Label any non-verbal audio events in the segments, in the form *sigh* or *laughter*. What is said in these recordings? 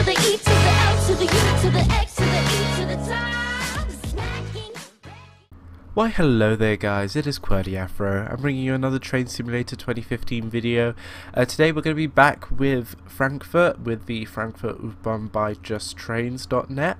to the E to the L to the U to the X to the E to the top. Why hello there guys, it is Qwerty Afro. I'm bringing you another Train Simulator 2015 video. Uh, today we're going to be back with Frankfurt, with the Frankfurt U-Bahn by JustTrains.net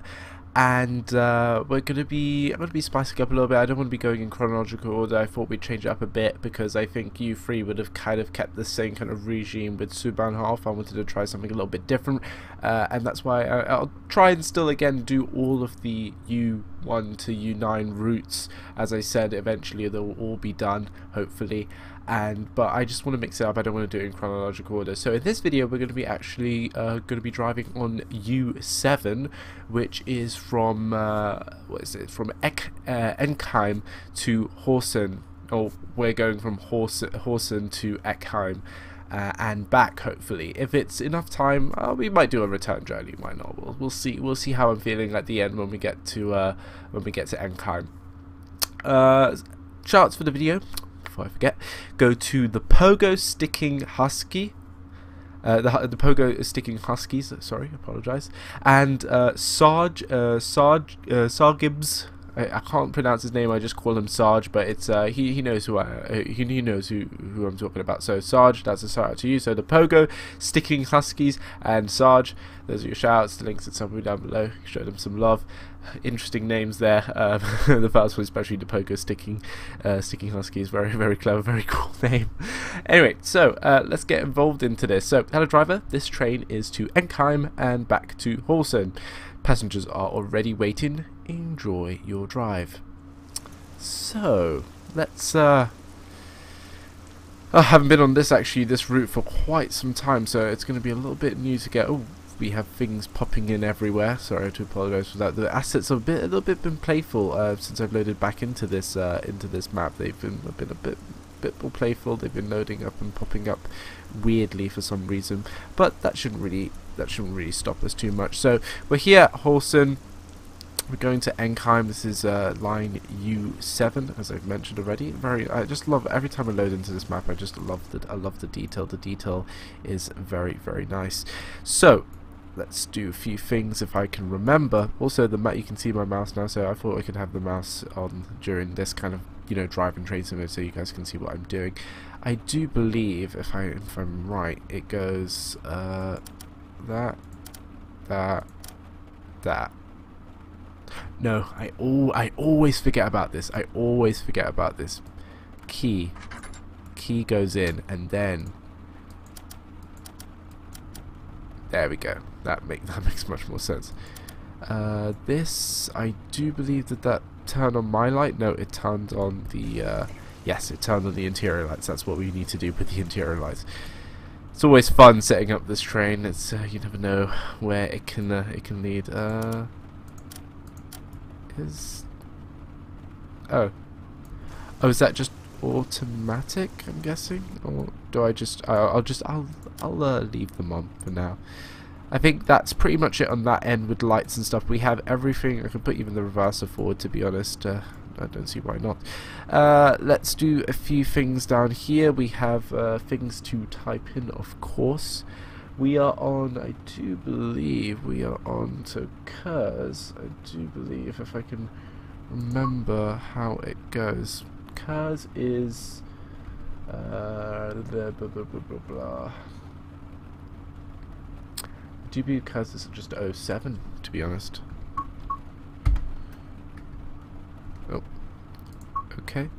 and uh, we're gonna be I'm gonna be spicing up a little bit. I don't want to be going in chronological order. I thought we'd change it up a bit because I think you three would have kind of kept the same kind of regime with Südbahnhof. I wanted to try something a little bit different, uh, and that's why I, will try and still again do all of the U1 to U9 routes. As I said, eventually they'll all be done, hopefully and but I just want to mix it up I don't want to do it in chronological order. So in this video we're going to be actually uh, going to be driving on U7 which is from uh, what is it? From Ek, uh, Enkheim to Hausen or we're going from Hausen to Eckheim uh, and back hopefully. If it's enough time uh, we might do a return journey why not? We'll, we'll see we'll see how I'm feeling at the end when we get to uh, when we get to Enkheim uh, charts for the video before I forget, go to the Pogo Sticking Husky. Uh, the, the Pogo Sticking Huskies, sorry, apologise. And uh, Sarge, uh, Sarge, uh, Sargeibz. I, I, can't pronounce his name. I just call him Sarge, but it's uh, he he knows who I he, he knows who who I'm talking about. So Sarge, that's a shout out to you. So the Pogo Sticking Huskies and Sarge, those are your shouts. The links are somewhere down below. Show them some love interesting names there. *laughs* Um, the first one, especially the Pogo Sticking uh, Sticking Huskies, very very clever, very *laughs* cool name. anyway, so uh, let's get involved into this. So, hello driver, this train is to Enkheim and back to Hausen. Passengers are already waiting. Enjoy your drive. So, let's. Uh, I haven't been on this actually this route for quite some time, so it's going to be a little bit new to get. Oh, we have things popping in everywhere. Sorry to apologise for that. The assets have bit, a little bit been playful uh, since I've loaded back into this uh, into this map. They've been been a bit bit more playful. They've been loading up and popping up weirdly for some reason, but that shouldn't really that shouldn't really stop us too much. So we're here at Hausen. We're going to Enkheim. This is uh, line U7, as I've mentioned already. Very, I just love every time I load into this map. I just love the I love the detail. The detail is very very nice. So let's do a few things if I can remember. Also, the you can see my mouse now, so I thought I could have the mouse on during this kind of you know driving train simulator, so you guys can see what I'm doing. I do believe, if I if I'm right, it goes uh, that, that, that. No, I all I always forget about this. I always forget about this. Key, key goes in, and then there we go. That make *laughs* that makes much more sense. Uh, this, I do believe that that turned on my light. No, it turned on the. Uh, yes, it turned on the interior lights. That's what we need to do with the *laughs* interior lights. It's always fun setting up this train. It's uh, you never know where it can uh, it can lead. Is oh oh is that just automatic? I'm guessing, or do I just? I'll just I'll I'll uh, leave them on for now. I think that's pretty much it on that end with lights and stuff. We have everything. I can put even the reverser forward to be honest. Uh, I don't see why not. Uh, let's do a few things down here. We have uh, things to type in, of course. We are on, I do believe, we are on to Kurs. I do believe, if I can remember how it goes. Kurs is... Uh, blah, blah, blah, blah, blah. Do you believe Kurs is just 07, to be honest. Oh. Okay.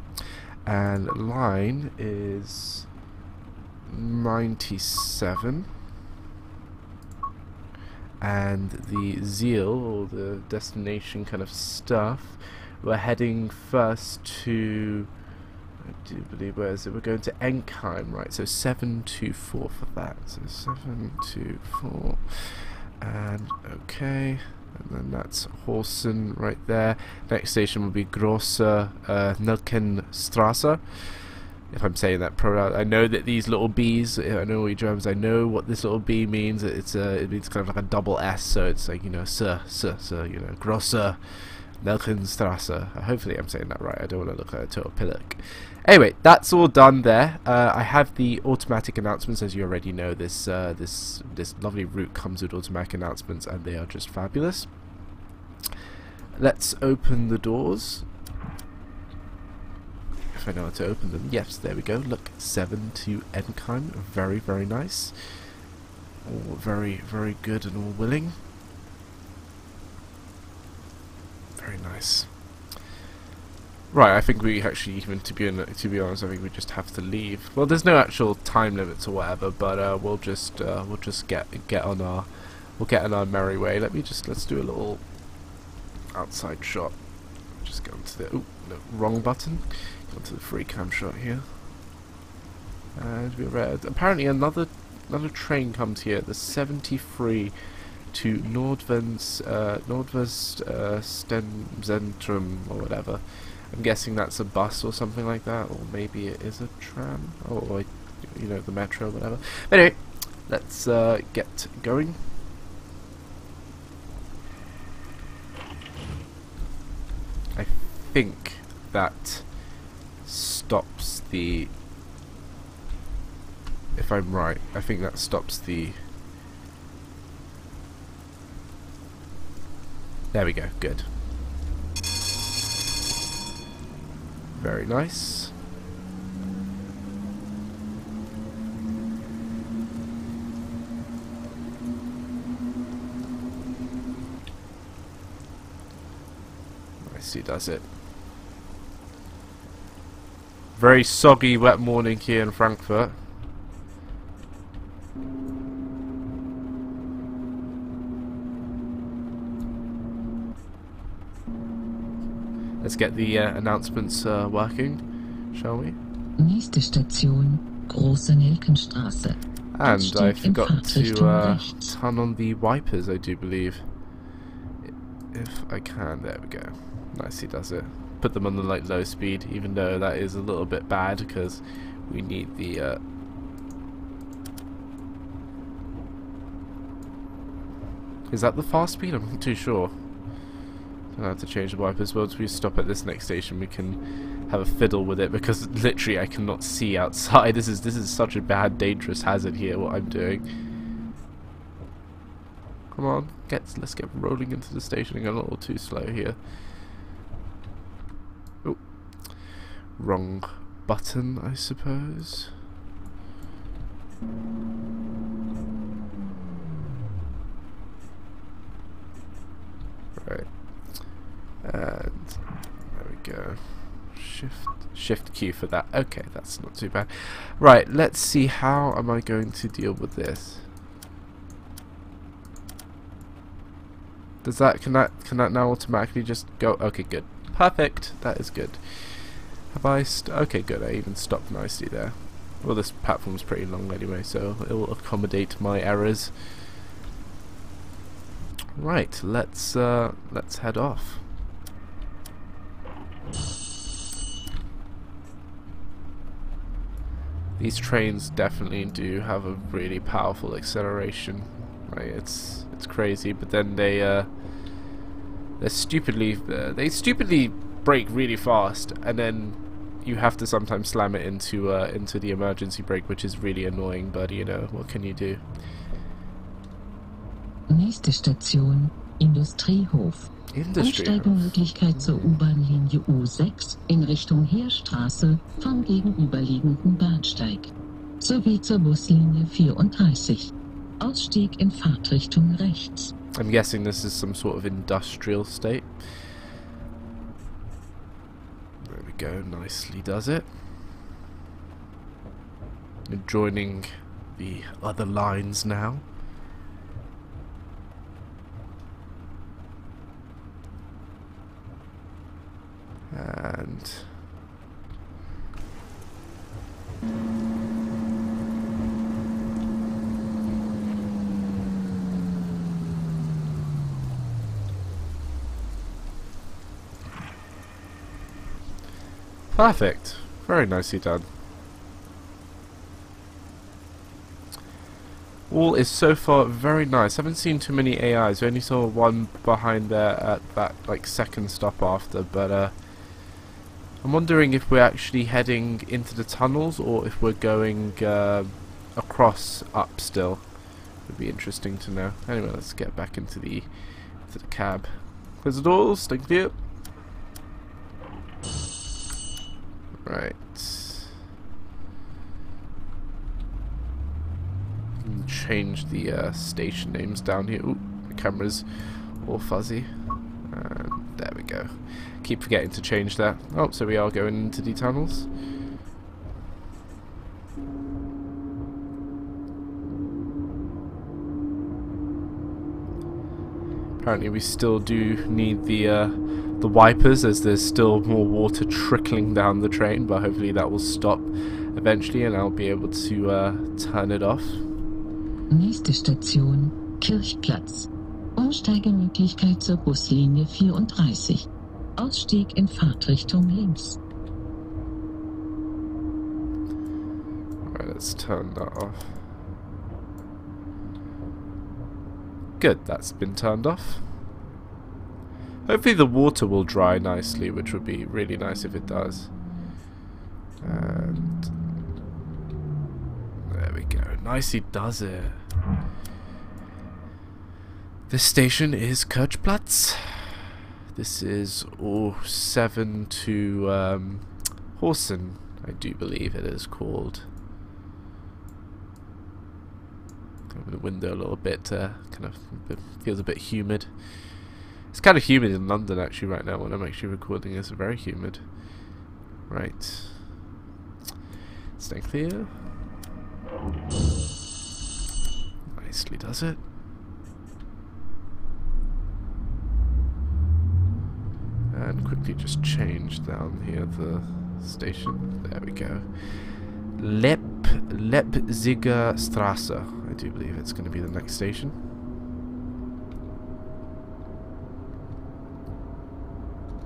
And line is 97 and the Ziel, or the destination kind of stuff, we're heading first to, I do believe, where is it? We're going to Enkheim, right? So 724 for that. So 724, and okay. And then that's Hausen right there. Next station will be Grosse uh, Nelkenstrasse if I'm saying that properly. I know that these little B's, I know what Germans, I know what this little B means. It's a, it means kind of like a double S, so it's like, you know, sir, sir, sir, you know, grosser. Nelkenstrasse. Hopefully I'm saying that right. I don't want to look like a total pillock. Anyway, that's all done there. Uh, I have the automatic announcements, as you already know. This uh, this this lovely route comes with automatic announcements, and they are just fabulous. Let's open the doors. If I know how to open them. Yes, there we go. Look, 7 to Enkheim. Very, very nice. All very, very good and all willing. Very nice. Right, I think we actually even to be to be honest, I think we just have to leave. Well, there's no actual time limits or whatever, but uh, we'll just uh, we'll just get get on our we'll get on our merry way. Let me just let's do a little outside shot. Just go into the ooh, no, wrong button. Go into the free cam shot here. And we're read apparently another another train comes here. The 73 to Nordvens uh, Nordvest uh, Stenzentrum or whatever. I'm guessing that's a bus or something like that, or maybe it is a tram, or, you know, the metro, or whatever. But anyway, let's uh, get going. I think that stops the... If I'm right, I think that stops the... There we go, good. Very nice. Nicely does it. Very soggy, wet morning here in Frankfurt. Let's get the uh, announcements uh, working, shall we? Nächste Station, Große Nelkenstraße. And I forgot to uh, turn on the wipers, I do believe. If I can, there we go. Nicely does it. Put them on the like low speed, even though that is a little bit bad because we need the. Uh, is that the fast speed? I'm not too sure. Don't have to change the wipers. Once we stop at this next station, we can have a fiddle with it because literally I cannot see outside. *laughs* This is this is such a bad, dangerous hazard here. What I'm doing. Come on, get let's get rolling into the station. I'm a little too slow here. Oh, wrong button, I suppose. Right. And there we go. Shift shift Q for that. Okay, that's not too bad. Right, let's see how am I going to deal with this. Does that can that can that now automatically just go? Okay, good, perfect. That is good. Have I? Okay, good. I even stopped nicely there. Well, this platform's pretty long anyway, so it will accommodate my errors. Right, let's uh, let's head off. These trains definitely do have a really powerful acceleration. Right, it's it's crazy, but then they uh, they stupidly uh, they stupidly brake really fast, and then you have to sometimes slam it into uh, into the emergency brake, which is really annoying. But you know what can you do? Nächste Station, Industriehof. Umsteigemöglichkeit zur U-Bahn-Linie U6 in Richtung Heerstraße vom gegenüberliegenden Bahnsteig. Sowie zur Buslinie 34. Ausstieg in Fahrtrichtung rechts. I'm guessing this is some sort of industrial state. There we go, nicely does it. And joining the other lines now. And Perfect. Very nicely done. Wall is so far very nice. haven't seen too many AIs. We only saw one behind there at that like second stop after, but uh, I'm wondering if we're actually heading into the tunnels or if we're going uh, across up still. Would be interesting to know. Anyway, let's get back into the into the cab. Close the doors. Thank you. Right. Change the uh, station names down here. Ooh, the camera's all fuzzy. And there we go. Keep forgetting to change that. Oh, so we are going into the tunnels. Apparently we still do need the uh, the wipers as there's still more water trickling down the train, but hopefully that will stop eventually and I'll be able to uh, turn it off. Nächste Station, Kirchplatz. Umsteigemöglichkeit zur Buslinie 34. Ausstieg in Fahrtrichtung links. Alright, let's turn that off. Good, that's been turned off. Hopefully the water will dry nicely, which would be really nice if it does. And go. Nicely does it. This station is Kirchplatz. This is 07 to um, Hausen, I do believe it is called. Open the window a little bit, uh, kind of feels a bit humid. It's kind of humid in London actually right now when I'm actually recording this. Very humid. Right. Stay clear. Nicely does it. And quickly just change down here the station. There we go. Lep Leipziger Straße. I do believe it's going to be the next station.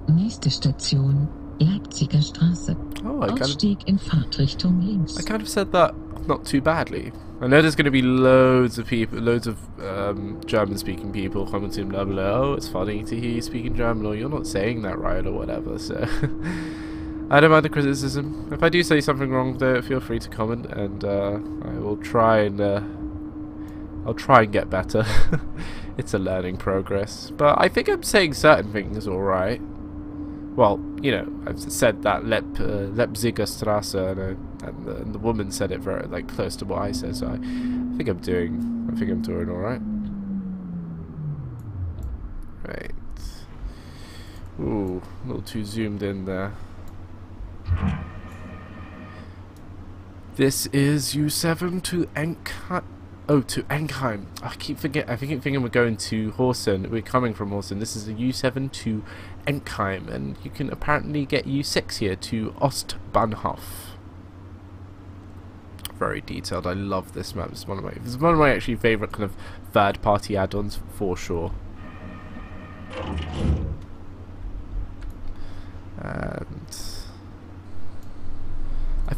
Nächste Station, Leipziger Straße. Oh, I kind of Ausstieg in Fahrtrichtung links. I kind of said that not too badly. I know there's going to be loads of people, loads of um, German-speaking people commenting blah blah. Oh, it's funny to hear you speaking German, or you're not saying that right, or whatever. So *laughs* I don't mind the criticism. If I do say something wrong, though, feel free to comment, and uh, I will try and uh, I'll try and get better. *laughs* it's a learning progress, but I think I'm saying certain things all right. Well, you know, I've said that Lep uh, Leipziger Straße, and, uh, and, the, and the woman said it very like close to what I said. So I, think I'm doing. I think I'm doing all right. Right. Ooh, a little too zoomed in there. This is U7 to Enkheim. Oh, to Enkheim. I keep forgetting. I think thinking we're going to Hausen. We're coming from Hausen. This is a U7 to Enkheim, and you can apparently get U6 here to Ostbahnhof. Very detailed. I love this map. It's one of my. It's one of my actually favorite kind of third-party add-ons for sure. I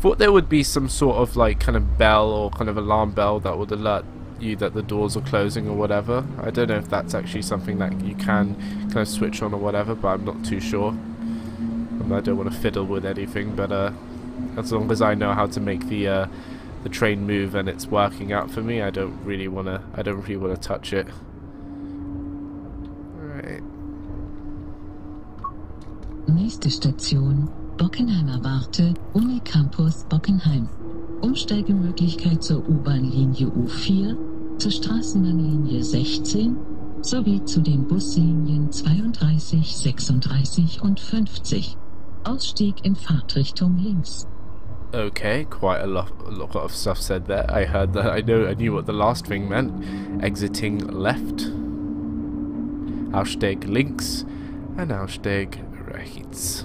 thought there would be some sort of like kind of bell or kind of alarm bell that would alert you that the doors are closing or whatever. I don't know if that's actually something that you can kind of switch on or whatever, but I'm not too sure. And I don't want to fiddle with anything, but uh, as long as I know how to make the uh, the train move and it's working out for me, I don't really want to. I don't really want to touch it. Right. Nächste Station, Bockenheimer Warte, Unicampus Bockenheim. Umsteigemöglichkeit zur U-Bahn-Linie U4, zur Straßenbahnlinie 16 sowie zu den Buslinien 32, 36 und 50. Ausstieg in Fahrtrichtung links. Okay, quite a lot, a lot of stuff said there. I heard that. I know. I knew what the last thing meant. Exiting left. Ausstieg links, and Ausstieg rechts.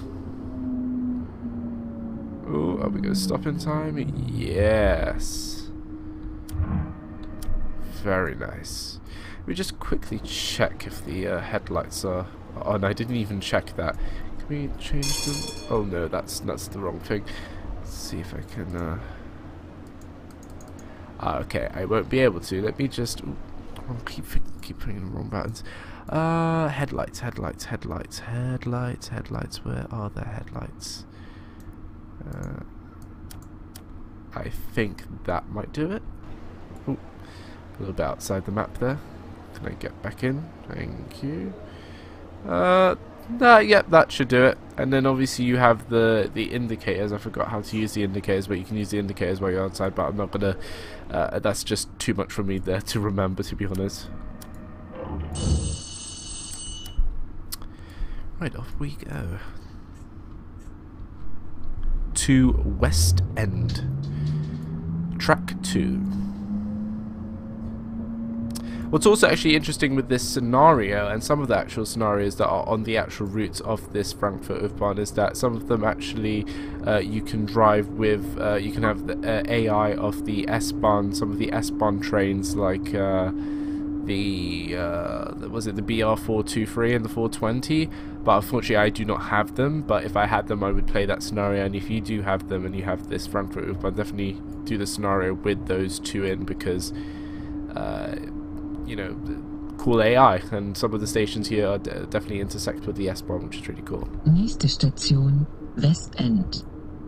Oh, are we to stop in time? Yes. Very nice. We just quickly check if the uh, headlights are on. I didn't even check that. Can we change them? Oh no, that's that's the wrong thing. Let's see if I can. Uh... Ah, okay, I won't be able to. Let me just... ooh, I'll keep, keep putting the wrong buttons. Uh, headlights, headlights, headlights, headlights, headlights. Where are the headlights? Uh, I think that might do it. Ooh, a little bit outside the map there. Can I get back in? Thank you. Uh, nah, yep, that should do it. And then obviously you have the the indicators. I forgot how to use the indicators, but you can use the indicators while you're outside. But I'm not gonna. Uh, that's just too much for me there to remember, to be honest. Right, off we go. To West End. Track 2. What's also actually interesting with this scenario, and some of the actual scenarios that are on the actual routes of this Frankfurt U-Bahn, is that some of them actually uh, you can drive with, uh, you can have the uh, AI of the S-Bahn, some of the S-Bahn trains like uh, the, uh, was it the BR423 and the 420, but unfortunately I do not have them, but if I had them I would play that scenario, and if you do have them and you have this Frankfurt U-Bahn, definitely do the scenario with those two in, because uh, you know, cool AI, and some of the stations here are de definitely intersect with the S-Bahn, which is really cool. Nächste Station Westend.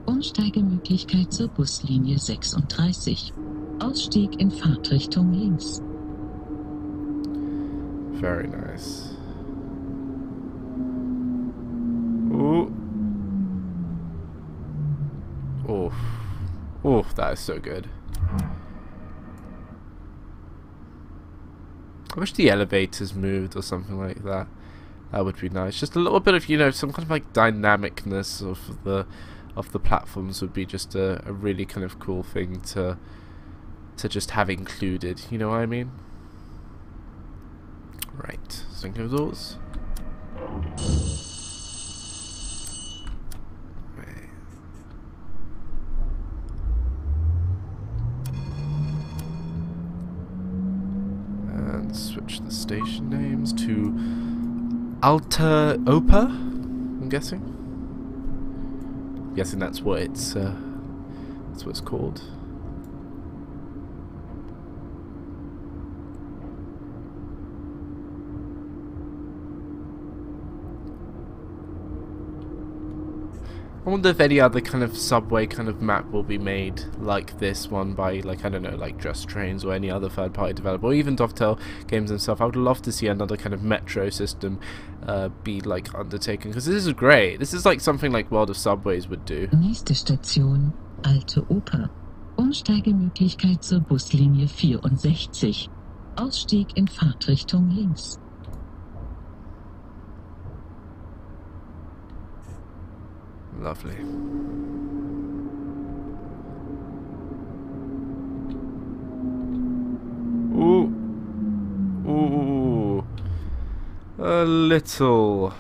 Umsteigemöglichkeit zur Buslinie 36. Ausstieg in Fahrtrichtung links. Very nice. Ooh. Oof. Oof, that is so good. I wish the elevators moved or something like that. That would be nice. Just a little bit of, you know, some kind of like dynamicness of the of the platforms would be just a, a really kind of cool thing to to just have included. You know what I mean? Right. Doors. Right. And switch the station names to Alte Oper, I'm guessing. I'm guessing that's what it's uh, that's what it's called. I wonder if any other kind of subway kind of map will be made like this one by like I don't know like Just Trains or any other third party developer or even Dovetail Games themselves. I would love to see another kind of metro system uh, be like undertaken because this is great. This is like something like World of Subways would do. Nächste Station Alte Oper. Umsteigemöglichkeit zur Buslinie 64. Ausstieg in Fahrtrichtung links. Lovely. Ooh. Ooh. A little.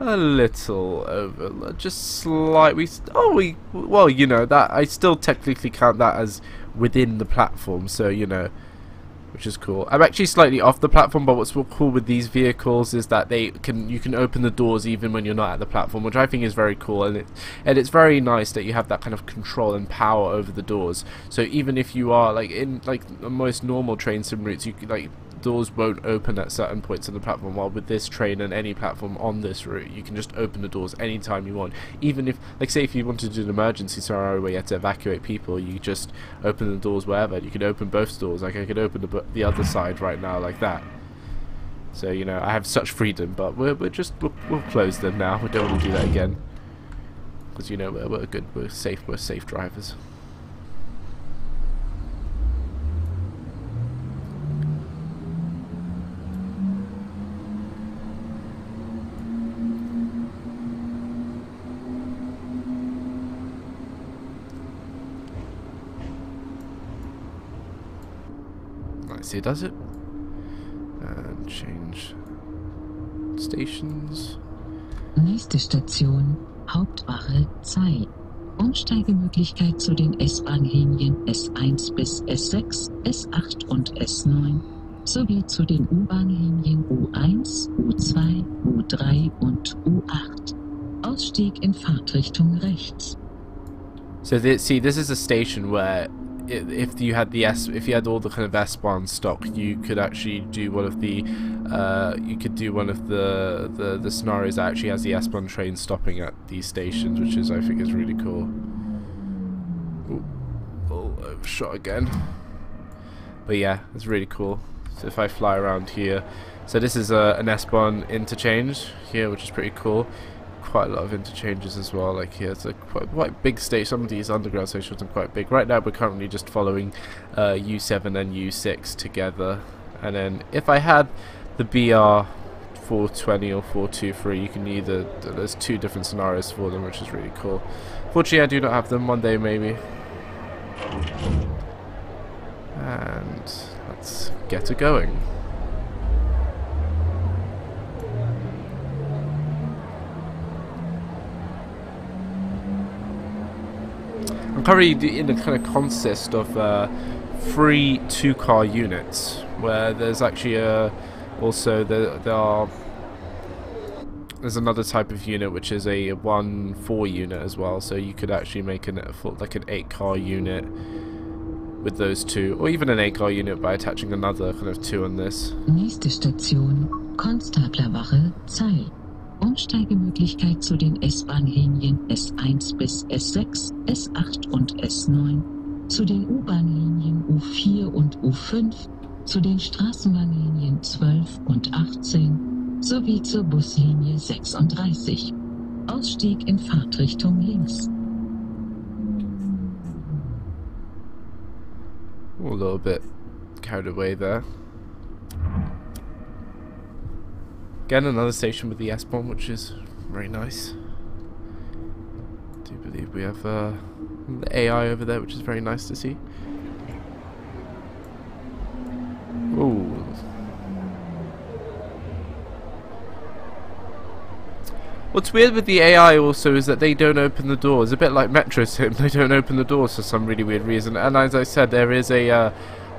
A little over. Just slightly. Oh, we. Well, you know, that. I still technically count that as within the platform, so, you know which is cool. I'm actually slightly off the platform, but what's cool with these vehicles is that they can you can open the doors even when you're not at the platform, which I think is very cool, and it and it's very nice that you have that kind of control and power over the doors. So even if you are like in like most normal train sim routes, you like doors won't open at certain points on the platform while with this train and any platform on this route you can just open the doors anytime you want. Even if like say if you wanted to do an emergency scenario where you had to evacuate people you just open the doors wherever. You can open both doors. Like I could open the, the other side right now like that. So you know I have such freedom but we're, we're just we'll, we'll close them now. We don't want to do that again. Because you know we're, we're good. We're safe. We're safe drivers see, does it? And change stations. Nächste Station Hauptwache Zei. Umsteigemöglichkeit zu den S-Bahn-Linien S1 bis S6, S8 und S9 sowie zu den U-Bahn-Linien U1, U2, U3 und U8. Ausstieg in Fahrtrichtung rechts. So this, see, this is a station where if you had the S, if you had all the kind of S-Bahn stock, you could actually do one of the, uh, you could do one of the, the the scenarios that actually has the S-Bahn train stopping at these stations, which is I think is really cool. Ooh, oh, overshot again. But yeah, it's really cool. So if I fly around here, so this is uh, an S-Bahn interchange here, which is pretty cool. Quite a lot of interchanges as well. Like here, it's a quite, quite big station. Some of these underground stations are quite big. Right now, we're currently just following uh, U7 and U6 together. And then if I had the BR 420 or 423, you can either there's two different scenarios for them, which is really cool. Fortunately, I do not have them. One day, maybe. And let's get it going. I'm currently in the kind of consist of uh, three two-car units, where there's actually a also there, there are there's another type of unit which is a one four unit as well. So you could actually make an like an eight-car unit with those two, or even an eight-car unit by attaching another kind of two on this. Nächste Station, Konstablerwache. Umsteigemöglichkeit zu den S-Bahn-Linien S1 bis S6, S8 und S9, zu den U-Bahn-Linien U4 und U5, zu den Straßenbahnlinien 12 und 18 sowie zur Buslinie 36. Ausstieg in Fahrtrichtung links. A little bit carried away there. Again, another station with the S-Bahn, which is very nice. do believe we have uh, the AI over there, which is very nice to see. Ooh. What's weird with the AI also is that they don't open the doors. A bit like Metro Sim, *laughs* they don't open the doors for some really weird reason. And as I said, there is a uh,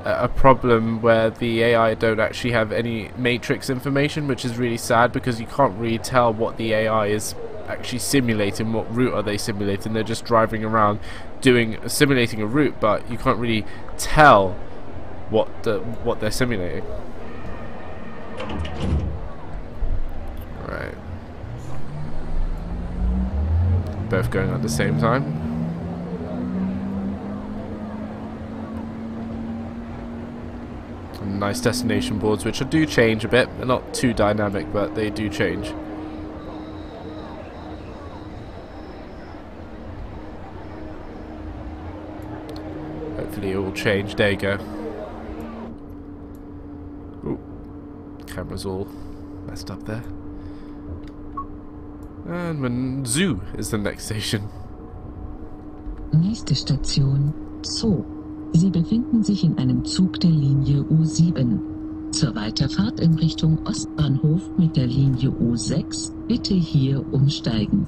a problem where the AI don't actually have any matrix information, which is really sad because you can't really tell what the AI is actually simulating. What route are they simulating? They're just driving around doing simulating a route, but you can't really tell what the what they're simulating. Right. Both going at the same time. Nice destination boards which do change a bit. They're not too dynamic, but they do change. Hopefully it will change. There you go. Ooh. Camera's all messed up there. And when Zoo is the next station. Nächste Station, Zoo. Sie befinden sich in einem Zug der Linie U7. Zur Weiterfahrt in Richtung Ostbahnhof mit der Linie U6 bitte hier umsteigen.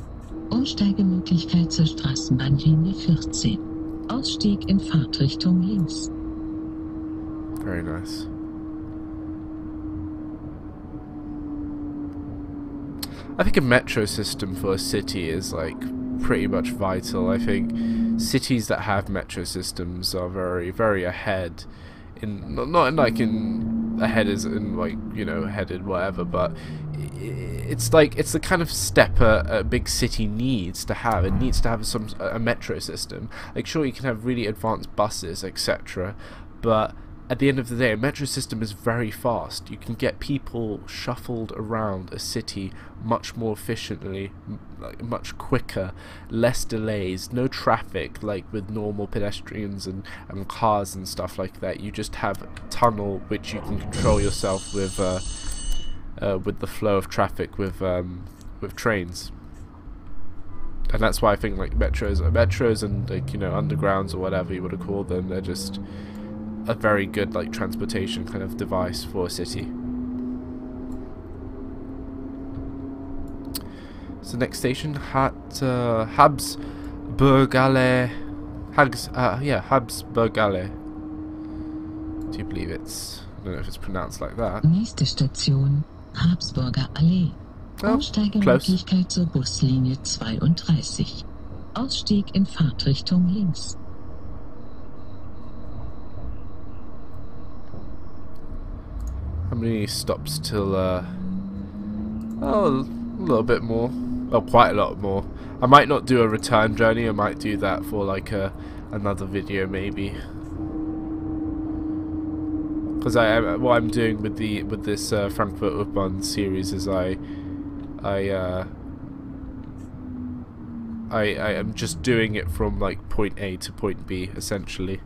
Umsteigemöglichkeit zur Straßenbahnlinie 14. Ausstieg in Fahrtrichtung links. Very nice. I think a metro system for a city is like pretty much vital. I think cities that have metro systems are very, very ahead. In not, in like in ahead as in like you know headed whatever, but it's like it's the kind of step a, a big city needs to have. It needs to have some a metro system. Like sure you can have really advanced buses, etc. But at the end of the day, a metro system is very fast. You can get people shuffled around a city much more efficiently, like much quicker, less delays, no traffic like with normal pedestrians and, and cars and stuff like that. You just have a tunnel which you can control yourself with uh, uh, with the flow of traffic with um, with trains. And that's why I think like metros, metros and like you know undergrounds or whatever you want to call them, they're just a very good like transportation kind of device for a city. So next station, Hat uh, Habsburgale, Hags, uh, yeah, Habsburgale. Do you believe it's? I don't know if it's pronounced like that. Nächste Station, Habsburger Allee. Oh, Umsteigemöglichkeit zur Buslinie 32. Ausstieg in Fahrtrichtung links. Many stops till, uh, oh, a little bit more. Oh, quite a lot more. I might not do a return journey, I might do that for like a, another video maybe. Because I, what I'm doing with the with this uh, Frankfurt U-Bahn series is I, I, uh, I, I am just doing it from like point A to point B essentially.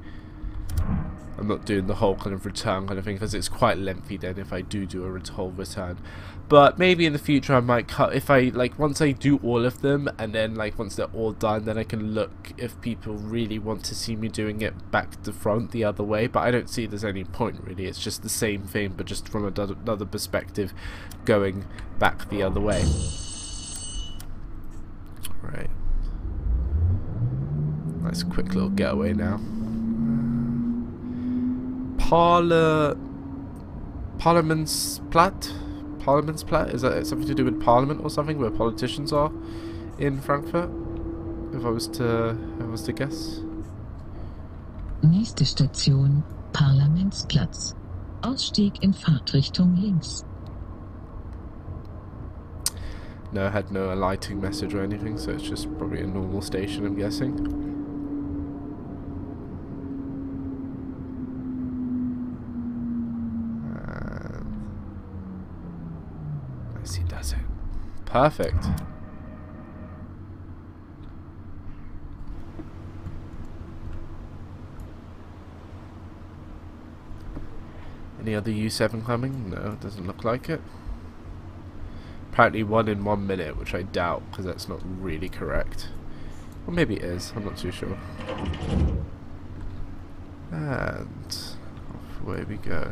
I'm not doing the whole kind of return kind of thing because it's quite lengthy then if I do do a whole return. But maybe in the future I might cut, if I, like, once I do all of them and then, like, once they're all done, then I can look if people really want to see me doing it back to front the other way. But I don't see there's any point really, it's just the same thing but just from another perspective going back the other way. Right. Nice quick little getaway now. Parla... Parliamentsplatz? Parliamentsplatz? Is that something to do with Parliament or something, where politicians are in Frankfurt? If I was to, if I was to guess. Nächste Station, Parlamentsplatz. Ausstieg in Fahrtrichtung links. No, I had no alighting message or anything, so it's just probably a normal station, I'm guessing. Perfect. Any other U7 coming? No, it doesn't look like it. Apparently one in one minute, which I doubt, because that's not really correct. Or maybe it is, I'm not too sure. And off away we go.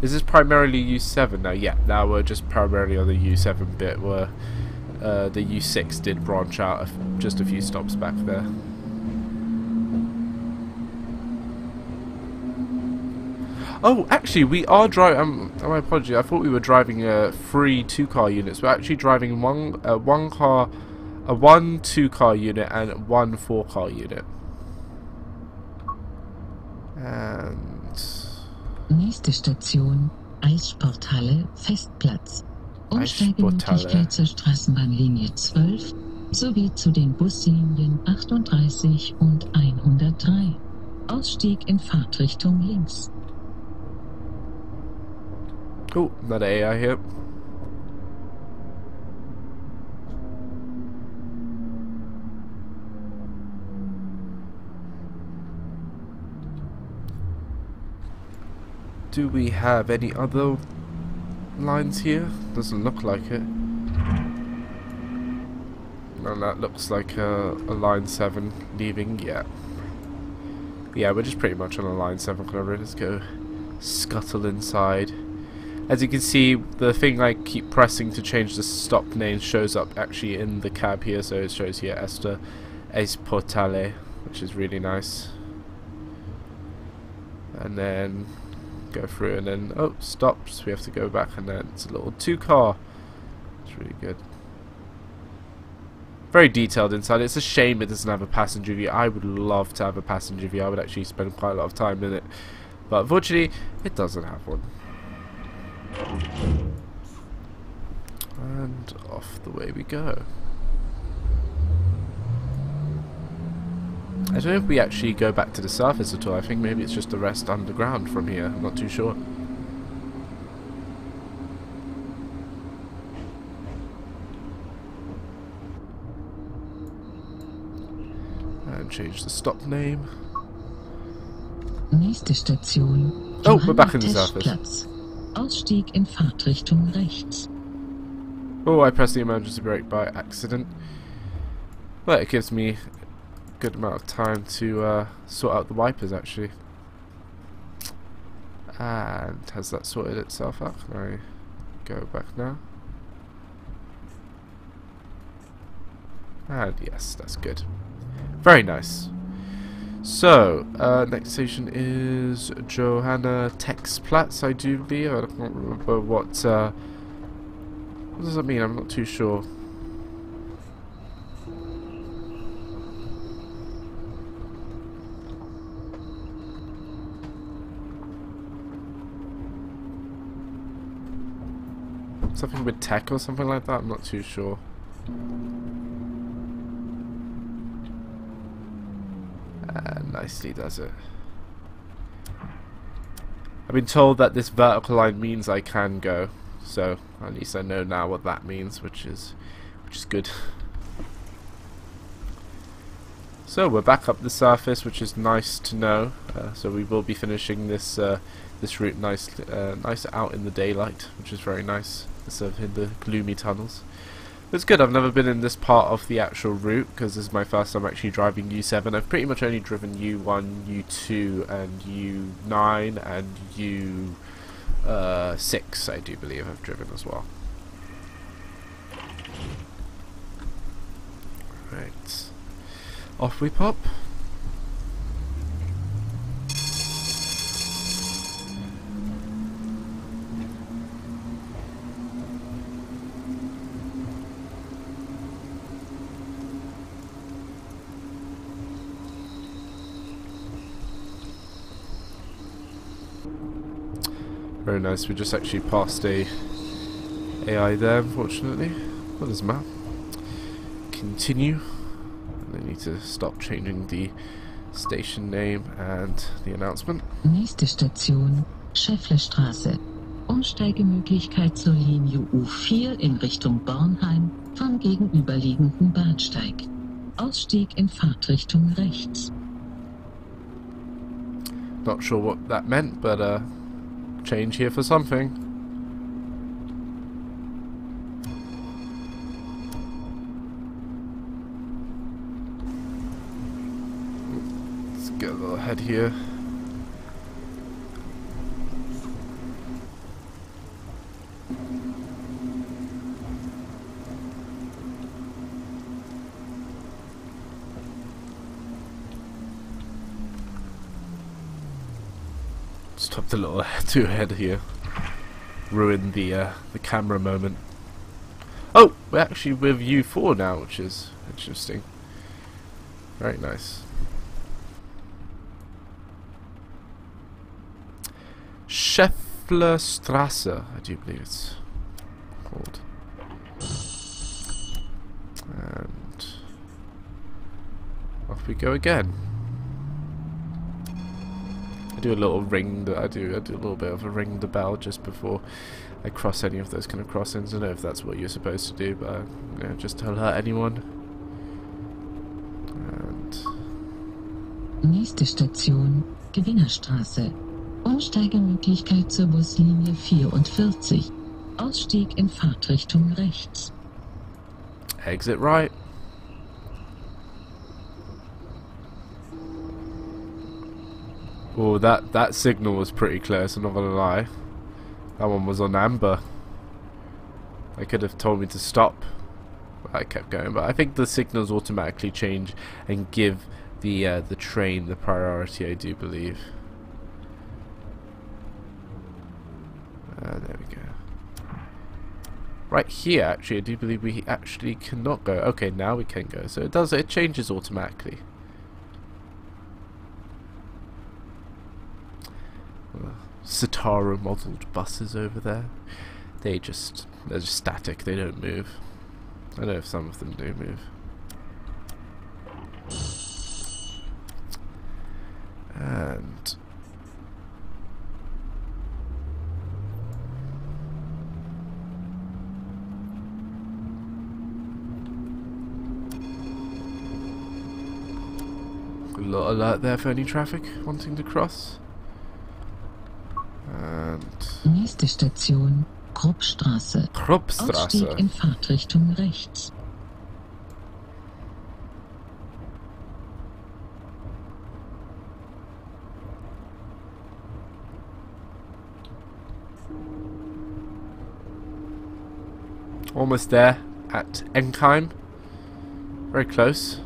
Is this primarily U7 now? Yeah, now we're just primarily on the U7 bit where uh, the U6 did branch out just a few stops back there. Oh, actually, we are driving. Um, my apology. I thought we were driving uh, three two-car units. We're actually driving one, uh, one car, a one two-car unit and one four-car unit. And Nächste Station, Eissporthalle, Festplatz. Umsteigemöglichkeit zur Straßenbahnlinie 12 sowie zu den Buslinien 38 und 103. Ausstieg in Fahrtrichtung links. Oh, another AI here. Do we have any other lines here? Doesn't look like it. And that looks like a, a line 7 leaving, yeah. Yeah, we're just pretty much on a line 7 cover. Let's go scuttle inside. As you can see, the thing I keep pressing to change the stop name shows up actually in the cab here, so it shows here Esther Esportale, which is really nice. And then go through and then oh stops. We have to go back and then it's a little two car it's really good. Very detailed inside. It's a shame it doesn't have a passenger view. I would love to have a passenger view. I would actually spend quite a lot of time in it. But unfortunately it doesn't have one. And off the way we go I don't know if we actually go back to the surface at all. I think maybe it's just the rest underground from here. I'm not too sure. And change the stop name. Nächste Station. Oh, we're back in the surface. Ausstieg in Fahrtrichtung rechts. Oh, I pressed the emergency brake by accident. But it gives me good amount of time to uh, sort out the wipers actually. And has that sorted itself out? Can I go back now? And yes, that's good. Very nice. So, uh, next station is Johanna Texplatz, I do believe. I don't remember what, uh, what does that mean? I'm not too sure. Something with tech or something like that? I'm not too sure. Uh, nicely does it. I've been told that this vertical line means I can go, so at least I know now what that means, which is which is good. So we're back up the surface, which is nice to know. Uh, so we will be finishing this uh, this route nice, uh, nice out in the daylight, which is very nice instead of in the gloomy tunnels. It's good. I've never been in this part of the actual route because this is my first time actually driving U7. I've pretty much only driven U1, U2, and U9 and U6. Uh, I do believe I've driven as well. Right, off we pop. Nice. We just actually passed a AI there, unfortunately. What is map? Continue. I need to stop changing the station name and the announcement. Nächste Station, Schäfflestraße. Umsteigemöglichkeit zur Linie U4 in Richtung Bornheim vom gegenüberliegenden Bahnsteig. Ausstieg in Fahrtrichtung rechts. Not sure what that meant, but uh, change here for something. Let's get a little head here. A little *laughs* too ahead here. Ruined the uh, the camera moment. Oh, we're actually with U4 now, which is interesting. Very nice. Schefflerstrasse, I do believe it's called. And off we go again. I do a little ring that I do I do a little bit of a ring the bell just before I cross any of those kind of crossings. I don't know if that's what you're supposed to do, but uh, you know, just don't hurt anyone. And Nächste Station, Gwinnerstraße. Umsteigemöglichkeit zur Buslinie 44. Ausstieg in Fahrtrichtung rechts. exit right. Oh, that that signal was pretty close. I'm not gonna lie. That one was on amber. They could have told me to stop. But I kept going, but I think the signals automatically change and give the uh, the train the priority. I do believe. Uh, there we go. Right here, actually, I do believe we actually cannot go. Okay, now we can go. So it does. It changes automatically. Satara modelled buses over there. They just they're just static. They don't move. I know if some of them do move. And a little alert there for any traffic wanting to cross. Nächste Station, Kruppstraße. Ausstieg Kruppstraße. in Fahrtrichtung rechts. Almost there at Enkheim. Very close.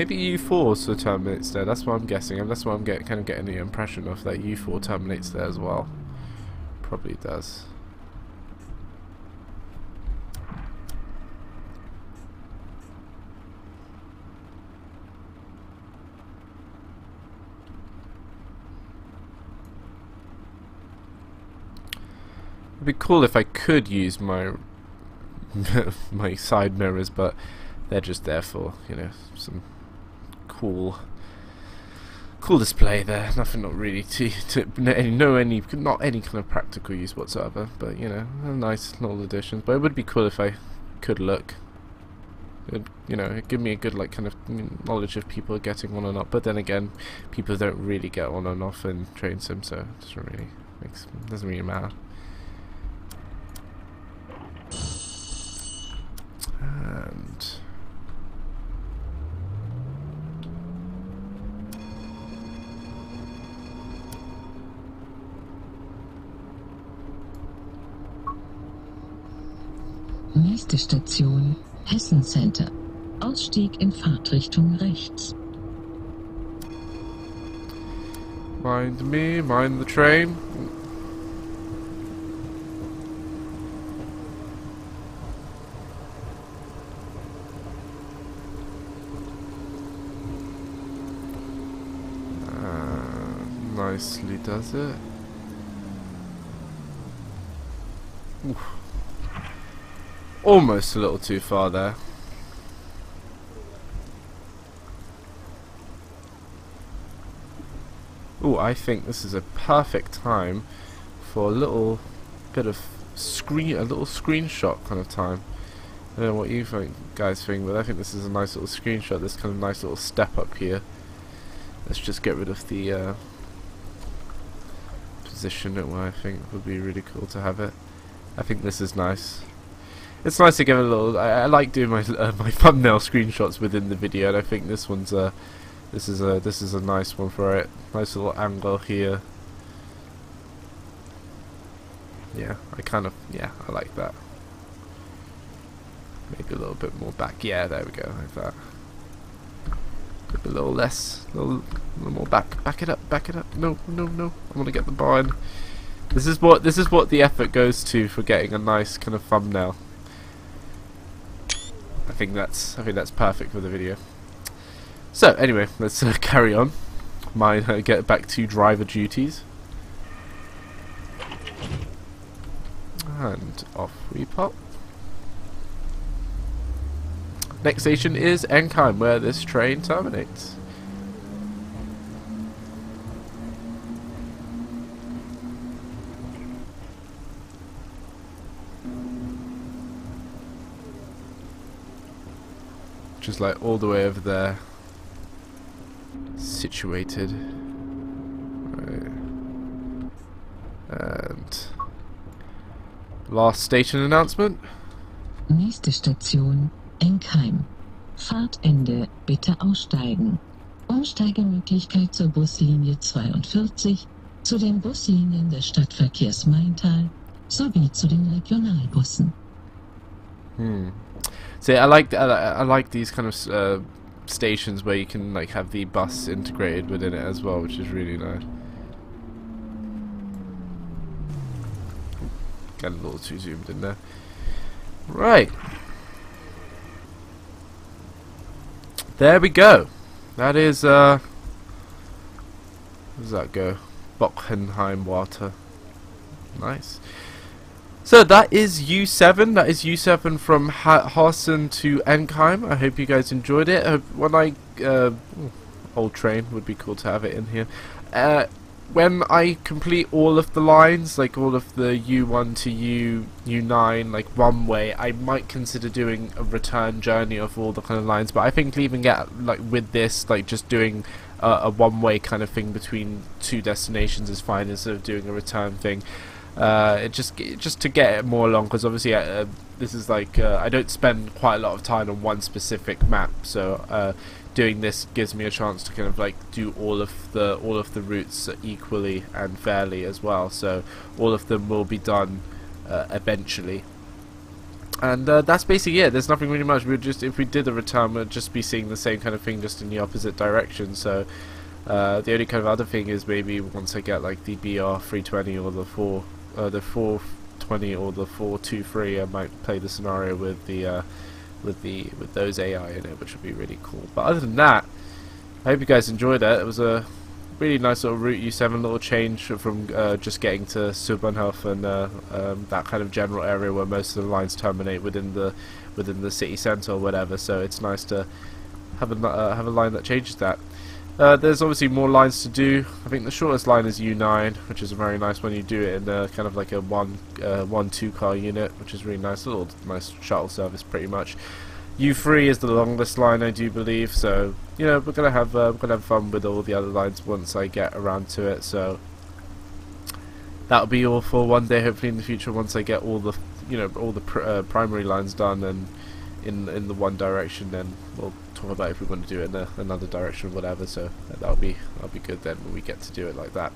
Maybe U4 so terminates there. That's what I'm guessing, and that's what I'm get, kind of getting the impression of that U4 terminates there as well. Probably does. It'd be cool if I could use my *laughs* my side mirrors, but they're just there for you know some cool cool display there. Nothing not really to to no any, not any kind of practical use whatsoever. But you know, a nice little additions. But it would be cool if I could look. It'd, you know, give me a good like kind of knowledge of people getting on or not. But then again, people don't really get on and off in train sim, so it doesn't really makes doesn't really matter. And Nächste Station Hessen Center. Ausstieg in Fahrtrichtung rechts. mind me, mind the train. Uh, nicely does it. Oof. Almost a little too far there. Oh, I think this is a perfect time for a little bit of screen, a little screenshot kind of time. I don't know what you think, guys think, but I think this is a nice little screenshot. This kind of nice little step up here. Let's just get rid of the uh, position it where I think would be really cool to have it. I think this is nice. It's nice to give a little. I, I like doing my uh, my thumbnail screenshots within the video, and I think this one's uh, this is a this is a nice one for it. Nice little angle here. Yeah, I kind of yeah, I like that. Maybe a little bit more back. Yeah, there we go, like that. A little less, a little, little more back. Back it up, back it up. No, no, no. I want to get the bar in. This is what this is what the effort goes to for getting a nice kind of thumbnail. I think that's I think that's perfect for the video. So anyway, let's uh, *laughs* carry on. Mine uh, get back to driver duties. And off we pop. Next station is Enkheim, where this train terminates. Just like all the way over there situated. Right. And last station announcement. Nächste Station Enkheim. Fahrtende. Bitte aussteigen. Umsteigemöglichkeit zur Buslinie 42, zu den Buslinien des Stadtverkehrs Maintal sowie zu den Regionalbussen. Hmm. See, I like I, I like these kind of uh, stations where you can like have the bus integrated within it as well, which is really nice. Got a little too zoomed in there. Right. There we go. That is uh where does that go? Bockenheim Water. Nice. So that is U7. That is U7 from ha Hausen to Enkheim. I hope you guys enjoyed it. I when I uh, old train would be cool to have it in here. Uh, when I complete all of the lines, like all of the U1 to U U9, like one way, I might consider doing a return journey of all the kind of lines. But I think leaving it like with this, like just doing uh, a one way kind of thing between two destinations is fine instead of doing a return thing uh, it just just to get it more along because obviously uh, this is like uh, I don't spend quite a lot of time on one specific map so uh, doing this gives me a chance to kind of like do all of the all of the routes equally and fairly as well. So all of them will be done uh, eventually. And uh, that's basically it. There's nothing really much. We would just if we did a return we'd just be seeing the same kind of thing just in the opposite direction. So uh, the only kind of other thing is maybe once I get like the BR 320 or the 4 uh, the 420 or the 423, I might play the scenario with the uh, with the with those AI in it, which would be really cool. But other than that, I hope you guys enjoyed it. It was a really nice little route. U7 little change from uh, just getting to Südbahnhof and uh, um, that kind of general area where most of the lines terminate within the within the city centre or whatever. So it's nice to have a uh, have a line that changes that. Uh, there's obviously more lines to do. I think the shortest line is U9, which is a very nice one. you do it in a, kind of like a one uh, one two car unit, which is really nice. A little nice shuttle service, pretty much. U3 is the longest line, I do believe. So you know we're gonna have uh, we're gonna have fun with all the other lines once I get around to it. So that'll be all for one day. Hopefully in the future, once I get all the you know all the pr uh, primary lines done and in in the one direction, then we'll talk about if we want to do it in a, another direction or whatever. So that'll be that'll be good then when we get to do it like that.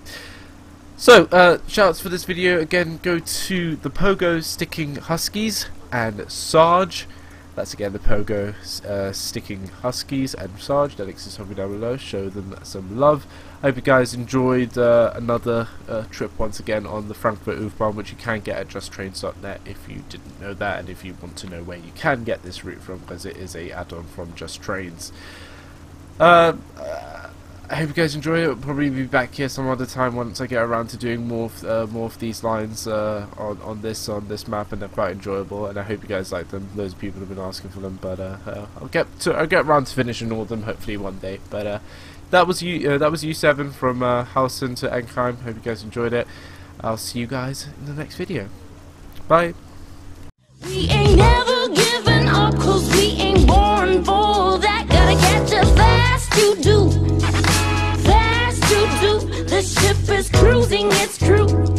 So, uh, shoutouts for this video again go to the Pogo Sticking Huskies and Sarge. That's again the Pogo uh, Sticking Huskies and Sarge. Links is something down below. Show them some love. I hope you guys enjoyed uh, another uh, trip once again on the Frankfurt U-Bahn, which you can get at justtrains.net if you didn't know that, and if you want to know where you can get this route from, because it is a add-on from Just Trains. Uh, I hope you guys enjoy it. I'll probably be back here some other time once I get around to doing more of, uh, more of these lines uh, on on this on this map, and they're quite enjoyable. And I hope you guys like them. Loads of people have been asking for them, but uh, uh I'll get to, I'll get around to finishing all of them hopefully one day. But uh, that was you uh, that was U7 from uh, Hausen to Enkheim. Hope you guys enjoyed it. I'll see you guys in the next video. Bye. It's cruising, it's true.